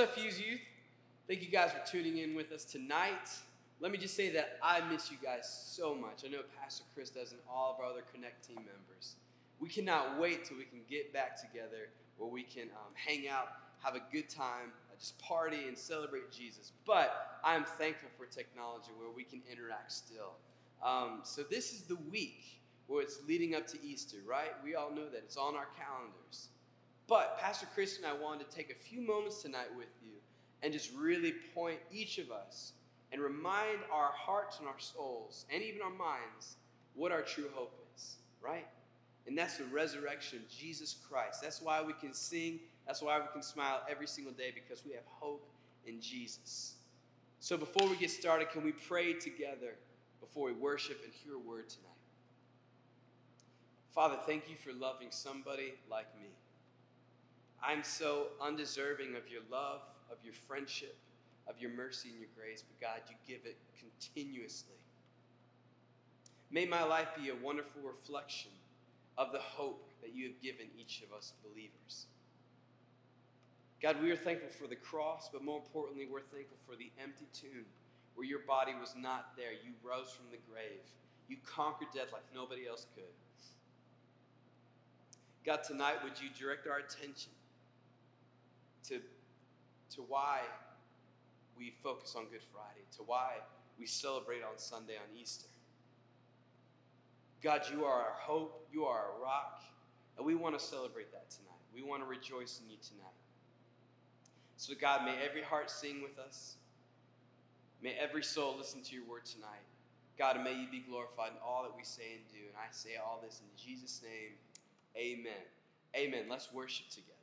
Up, Youth? Thank you guys for tuning in with us tonight. Let me just say that I miss you guys so much. I know Pastor Chris does and all of our other Connect team members. We cannot wait till we can get back together where we can um, hang out, have a good time, uh, just party and celebrate Jesus. But I'm thankful for technology where we can interact still. Um, so this is the week where it's leading up to Easter, right? We all know that it's on our calendars. But Pastor Chris and I wanted to take a few moments tonight with you and just really point each of us and remind our hearts and our souls and even our minds what our true hope is, right? And that's the resurrection of Jesus Christ. That's why we can sing. That's why we can smile every single day because we have hope in Jesus. So before we get started, can we pray together before we worship and hear a word tonight? Father, thank you for loving somebody like me. I'm so undeserving of your love, of your friendship, of your mercy and your grace, but God, you give it continuously. May my life be a wonderful reflection of the hope that you have given each of us believers. God, we are thankful for the cross, but more importantly, we're thankful for the empty tomb where your body was not there. You rose from the grave. You conquered death like nobody else could. God, tonight, would you direct our attention to, to why we focus on Good Friday, to why we celebrate on Sunday, on Easter. God, you are our hope, you are our rock, and we want to celebrate that tonight. We want to rejoice in you tonight. So, God, may every heart sing with us. May every soul listen to your word tonight. God, and may you be glorified in all that we say and do. And I say all this in Jesus' name. Amen. Amen. Let's worship together.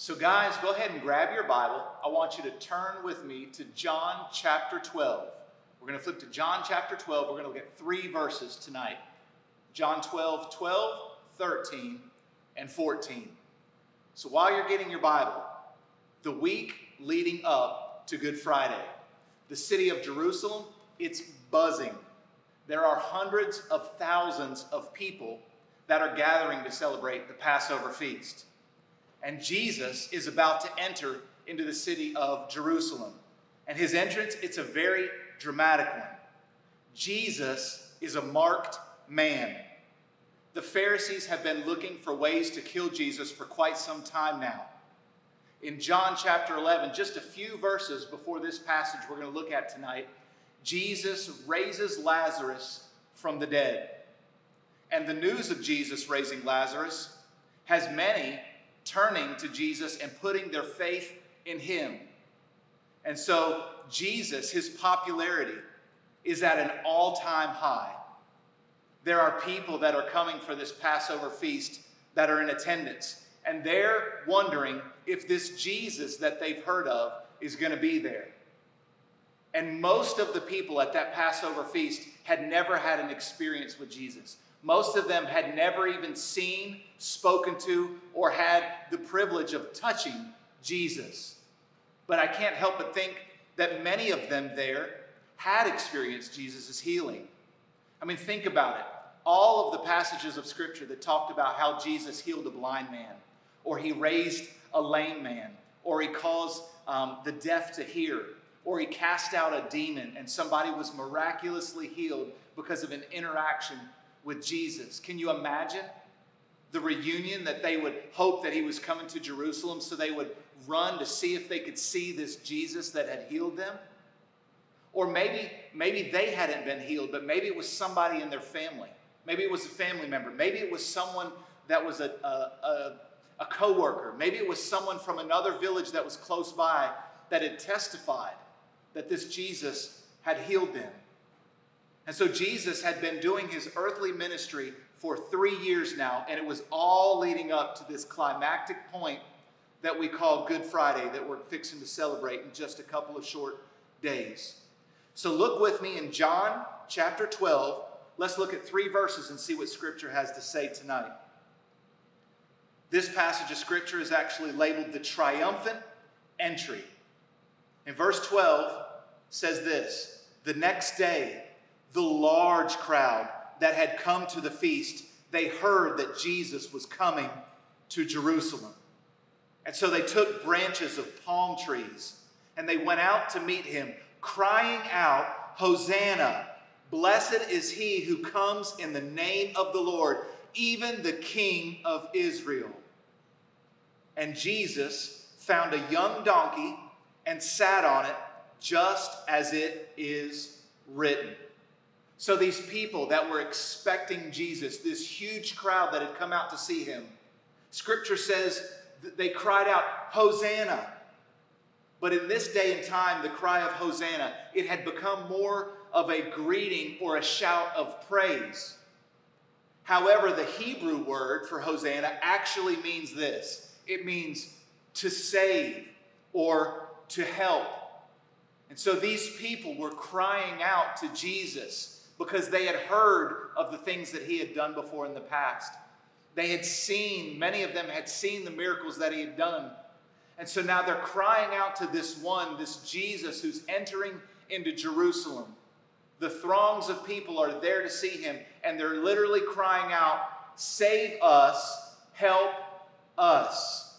So, guys, go ahead and grab your Bible. I want you to turn with me to John chapter 12. We're going to flip to John chapter 12. We're going to look at three verses tonight John 12, 12, 13, and 14. So, while you're getting your Bible, the week leading up to Good Friday, the city of Jerusalem, it's buzzing. There are hundreds of thousands of people that are gathering to celebrate the Passover feast and Jesus is about to enter into the city of Jerusalem. And his entrance, it's a very dramatic one. Jesus is a marked man. The Pharisees have been looking for ways to kill Jesus for quite some time now. In John chapter 11, just a few verses before this passage we're going to look at tonight, Jesus raises Lazarus from the dead. And the news of Jesus raising Lazarus has many turning to Jesus and putting their faith in Him. And so, Jesus, His popularity is at an all time high. There are people that are coming for this Passover feast that are in attendance, and they're wondering if this Jesus that they've heard of is going to be there. And most of the people at that Passover feast had never had an experience with Jesus. Most of them had never even seen, spoken to, or had the privilege of touching Jesus. But I can't help but think that many of them there had experienced Jesus' healing. I mean, think about it. All of the passages of Scripture that talked about how Jesus healed a blind man, or he raised a lame man, or he caused um, the deaf to hear, or he cast out a demon and somebody was miraculously healed because of an interaction with Jesus. Can you imagine the reunion that they would hope that he was coming to Jerusalem so they would run to see if they could see this Jesus that had healed them? Or maybe, maybe they hadn't been healed, but maybe it was somebody in their family. Maybe it was a family member. Maybe it was someone that was a, a, a, a co-worker. Maybe it was someone from another village that was close by that had testified that this Jesus had healed them. And so Jesus had been doing his earthly ministry for three years now, and it was all leading up to this climactic point that we call Good Friday that we're fixing to celebrate in just a couple of short days. So look with me in John chapter 12. Let's look at three verses and see what Scripture has to say tonight. This passage of Scripture is actually labeled the triumphant entry. In verse 12 says this The next day, the large crowd that had come to the feast, they heard that Jesus was coming to Jerusalem. And so they took branches of palm trees and they went out to meet him, crying out, Hosanna! Blessed is he who comes in the name of the Lord, even the King of Israel. And Jesus found a young donkey and sat on it, just as it is written. So these people that were expecting Jesus, this huge crowd that had come out to see him, scripture says they cried out, Hosanna. But in this day and time, the cry of Hosanna, it had become more of a greeting or a shout of praise. However, the Hebrew word for Hosanna actually means this it means to save or to help. And so these people were crying out to Jesus because they had heard of the things that he had done before in the past. They had seen, many of them had seen the miracles that he had done. And so now they're crying out to this one, this Jesus who's entering into Jerusalem. The throngs of people are there to see him, and they're literally crying out, Save us, help us.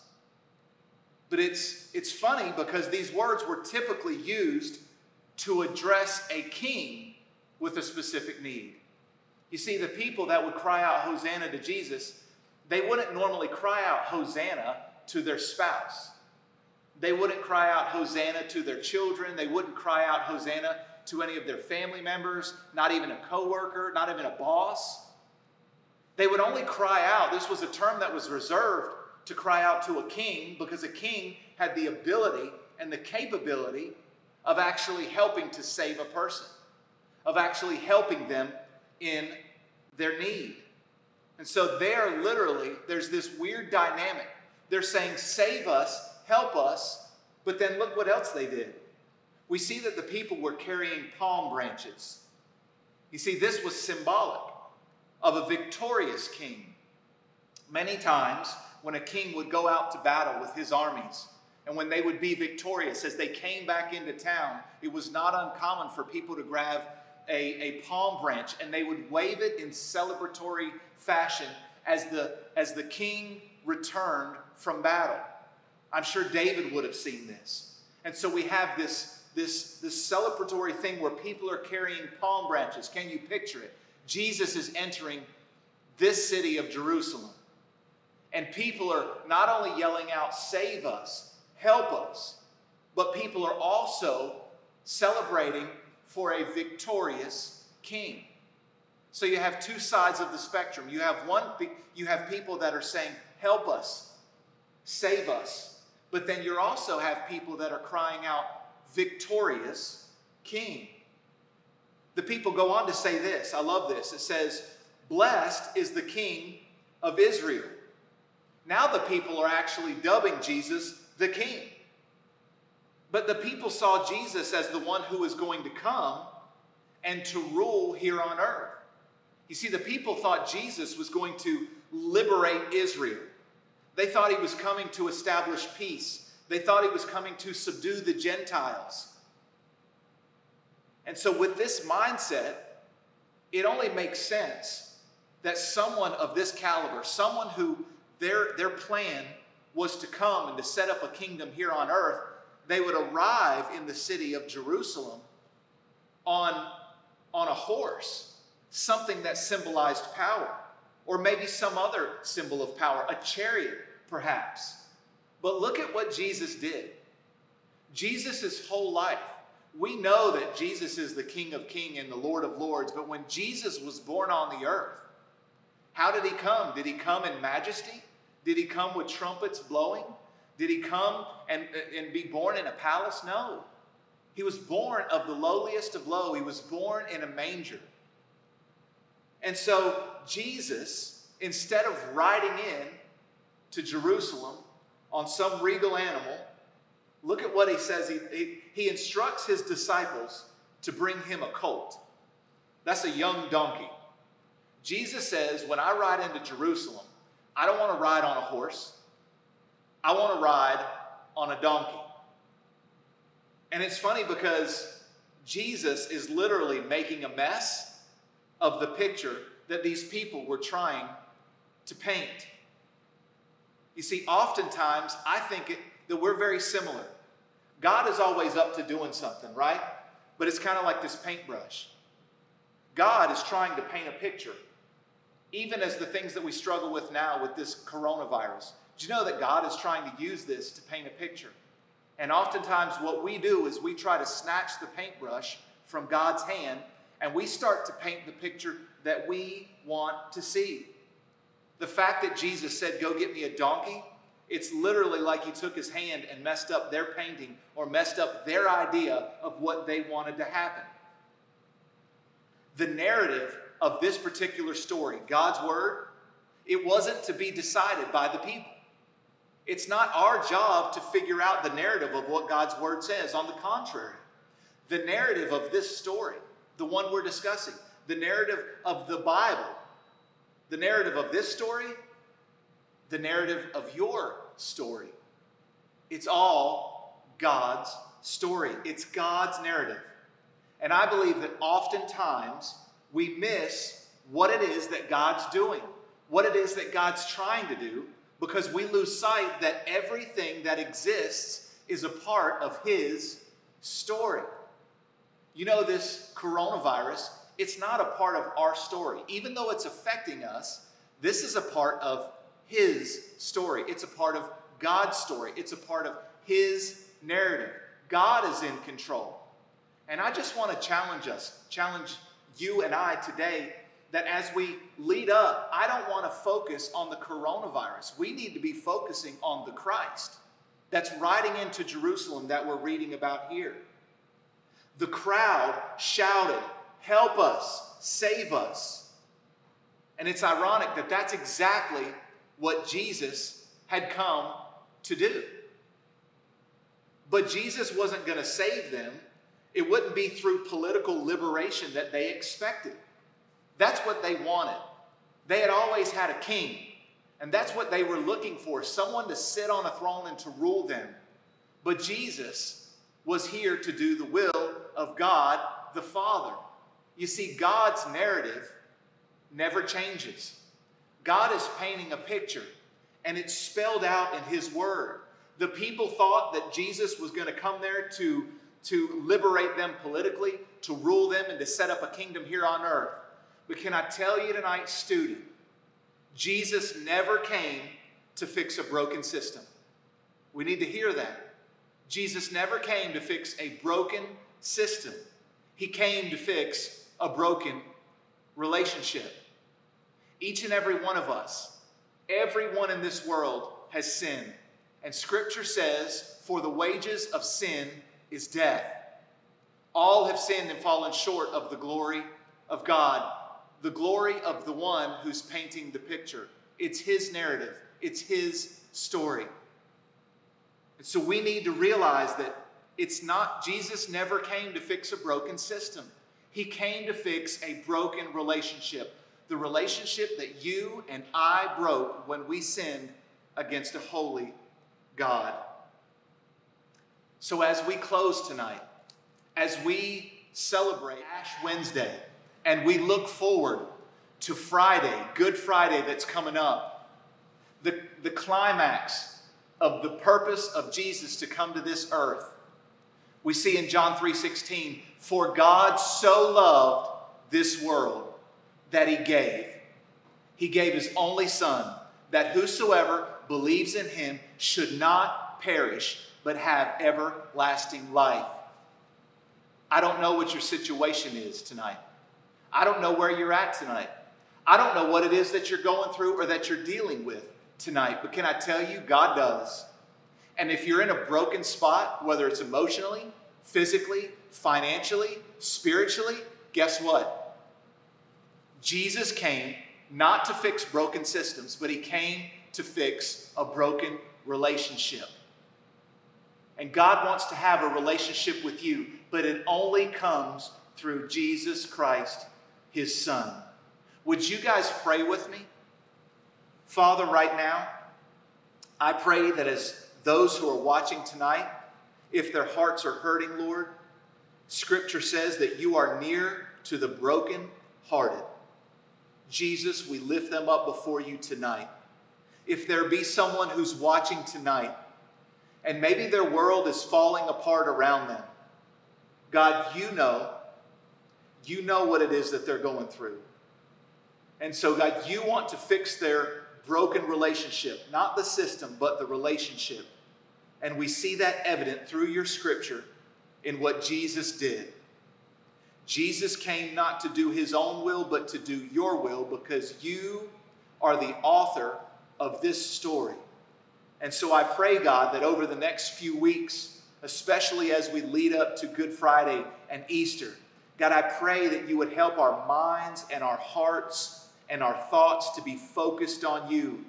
But it's, it's funny because these words were typically used to address a king with a specific need. You see, the people that would cry out Hosanna to Jesus, they wouldn't normally cry out Hosanna to their spouse. They wouldn't cry out Hosanna to their children. They wouldn't cry out Hosanna to any of their family members, not even a coworker, not even a boss. They would only cry out. This was a term that was reserved to cry out to a king because a king had the ability and the capability of actually helping to save a person of actually helping them in their need. And so there literally, there's this weird dynamic They're saying, Save us, help us. But then look what else they did. We see that the people were carrying palm branches. You see, this was symbolic of a victorious king. Many times, when a king would go out to battle with his armies, and when they would be victorious, as they came back into town, it was not uncommon for people to grab a, a palm branch and they would wave it in celebratory fashion as the, as the king returned from battle. I'm sure David would have seen this. And so we have this, this, this celebratory thing where people are carrying palm branches. Can you picture it? Jesus is entering this city of Jerusalem. And people are not only yelling out, Save us, help us, but people are also celebrating for a victorious king. So you have two sides of the spectrum. You have one you have people that are saying, "Help us. Save us." But then you also have people that are crying out, "Victorious king." The people go on to say this. I love this. It says, "Blessed is the king of Israel." Now the people are actually dubbing Jesus the king. But the people saw Jesus as the one who was going to come and to rule here on earth. You see, the people thought Jesus was going to liberate Israel. They thought he was coming to establish peace. They thought he was coming to subdue the Gentiles. And so, with this mindset, it only makes sense that someone of this caliber, someone who their, their plan was to come and to set up a kingdom here on earth, they would arrive in the city of Jerusalem on, on a horse, something that symbolized power, or maybe some other symbol of power, a chariot perhaps. But look at what Jesus did. Jesus' whole life, we know that Jesus is the King of Kings and the Lord of Lords, but when Jesus was born on the earth, how did he come? Did he come in majesty? Did he come with trumpets blowing? Did he come and, and be born in a palace? No. He was born of the lowliest of low. He was born in a manger. And so Jesus, instead of riding in to Jerusalem on some regal animal, look at what he says. He, he, he instructs his disciples to bring him a colt. That's a young donkey. Jesus says, when I ride into Jerusalem, I don't want to ride on a horse. I want to ride on a donkey. And it's funny because Jesus is literally making a mess of the picture that these people were trying to paint. You see, oftentimes I think it, that we're very similar. God is always up to doing something, right? But it's kind of like this paintbrush. God is trying to paint a picture, even as the things that we struggle with now with this coronavirus. Do you know that God is trying to use this to paint a picture? And oftentimes, what we do is we try to snatch the paintbrush from God's hand and we start to paint the picture that we want to see. The fact that Jesus said, Go get me a donkey, it's literally like he took his hand and messed up their painting or messed up their idea of what they wanted to happen. The narrative of this particular story, God's word, it wasn't to be decided by the people. It's not our job to figure out the narrative of what God's word says. On the contrary, the narrative of this story, the one we're discussing, the narrative of the Bible, the narrative of this story, the narrative of your story. It's all God's story, it's God's narrative. And I believe that oftentimes we miss what it is that God's doing, what it is that God's trying to do, because we lose sight that everything that exists is a part of His story. You know, this coronavirus, it's not a part of our story. Even though it's affecting us, this is a part of His story. It's a part of God's story. It's a part of His narrative. God is in control. And I just want to challenge us, challenge you and I today that as we lead up, I don't want to focus on the coronavirus. We need to be focusing on the Christ that's riding into Jerusalem that we're reading about here. The crowd shouted, Help us, save us. And it's ironic that that's exactly what Jesus had come to do. But Jesus wasn't going to save them. It wouldn't be through political liberation that they expected. That's what they wanted. They had always had a king, and that's what they were looking for someone to sit on a throne and to rule them. But Jesus was here to do the will of God the Father. You see, God's narrative never changes. God is painting a picture, and it's spelled out in His Word. The people thought that Jesus was going to come there to, to liberate them politically, to rule them, and to set up a kingdom here on earth. But can I tell you tonight, student, Jesus never came to fix a broken system. We need to hear that. Jesus never came to fix a broken system. He came to fix a broken relationship. Each and every one of us, everyone in this world has sinned. And Scripture says, For the wages of sin is death. All have sinned and fallen short of the glory of God, the glory of the one who's painting the picture. It's his narrative, it's his story. And so we need to realize that it's not, Jesus never came to fix a broken system. He came to fix a broken relationship. The relationship that you and I broke when we sinned against a holy God. So, as we close tonight, as we celebrate Ash Wednesday, and we look forward to Friday, Good Friday, that's coming up, the, the climax of the purpose of Jesus to come to this earth, we see in John 3:16, "For God so loved this world that he gave. He gave his only son, that whosoever believes in him should not perish, but have everlasting life. I don't know what your situation is tonight. I don't know where you're at tonight. I don't know what it is that you're going through or that you're dealing with tonight, but can I tell you, God does. And if you're in a broken spot, whether it's emotionally, physically, financially, spiritually, guess what? Jesus came not to fix broken systems, but he came to fix a broken relationship. And God wants to have a relationship with you, but it only comes through Jesus Christ, his Son. Would you guys pray with me? Father, right now, I pray that as those who are watching tonight, if their hearts are hurting, Lord, Scripture says that you are near to the broken hearted. Jesus, we lift them up before you tonight if there be someone who's watching tonight and maybe their world is falling apart around them, God, you know, you know what it is that they're going through. And so, God, you want to fix their broken relationship, not the system, but the relationship. And we see that evident through your scripture in what Jesus did. Jesus came not to do his own will, but to do your will because you are the author of this story. And so I pray, God, that over the next few weeks, especially as we lead up to Good Friday and Easter, God, I pray that you would help our minds and our hearts and our thoughts to be focused on you,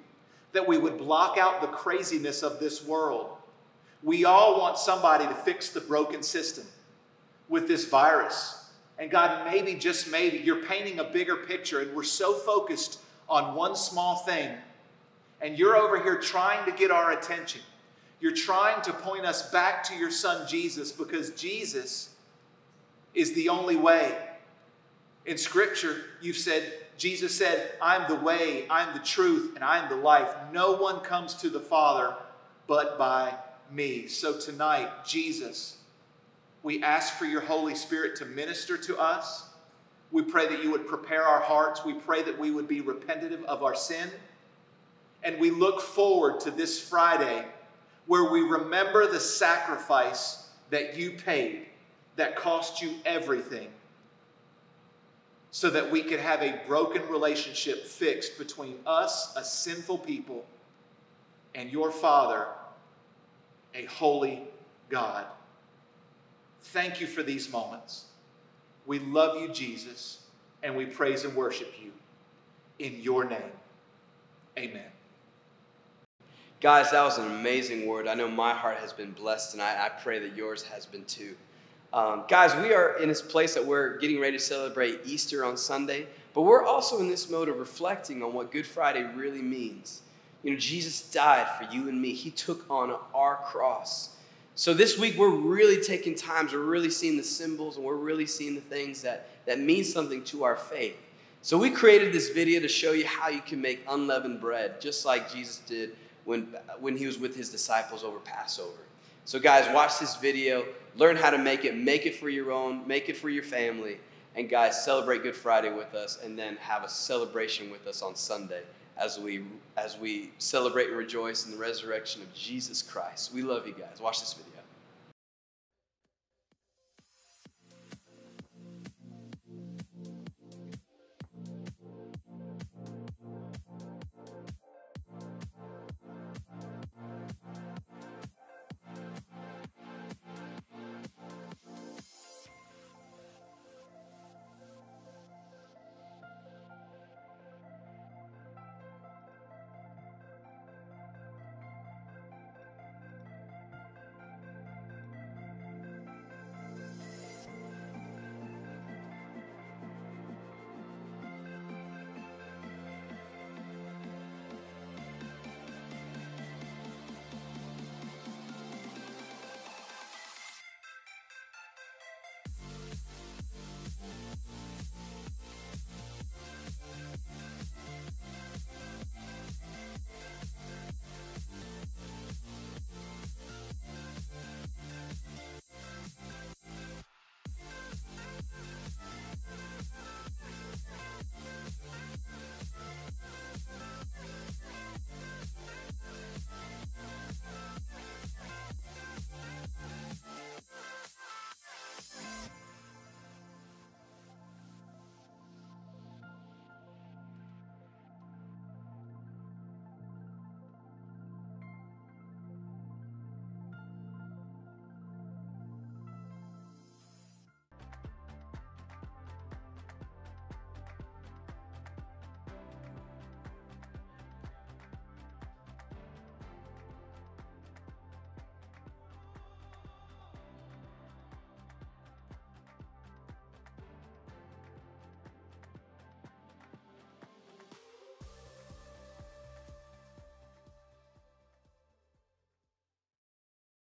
that we would block out the craziness of this world. We all want somebody to fix the broken system with this virus. And God, maybe, just maybe, you're painting a bigger picture, and we're so focused on one small thing and you're over here trying to get our attention. You're trying to point us back to your son Jesus because Jesus is the only way. In Scripture, you've said, Jesus said, I'm the way, I'm the truth, and I'm the life. No one comes to the Father but by me. So tonight, Jesus, we ask for your Holy Spirit to minister to us. We pray that you would prepare our hearts. We pray that we would be repentant of our sin and we look forward to this Friday where we remember the sacrifice that you paid that cost you everything so that we could have a broken relationship fixed between us, a sinful people, and your Father, a holy God. Thank you for these moments. We love you, Jesus, and we praise and worship you in your name. Amen. Guys, that was an amazing word. I know my heart has been blessed tonight. I pray that yours has been too. Um, guys, we are in this place that we're getting ready to celebrate Easter on Sunday, but we're also in this mode of reflecting on what Good Friday really means. You know, Jesus died for you and me, He took on our cross. So this week, we're really taking times, we're really seeing the symbols, and we're really seeing the things that, that mean something to our faith. So we created this video to show you how you can make unleavened bread, just like Jesus did when, when he was with his disciples over Passover. So, guys, watch this video, learn how to make it, make it for your own, make it for your family, and guys, celebrate Good Friday with us, and then have a celebration with us on Sunday as we as we celebrate and rejoice in the resurrection of Jesus Christ. We love you guys. Watch this video.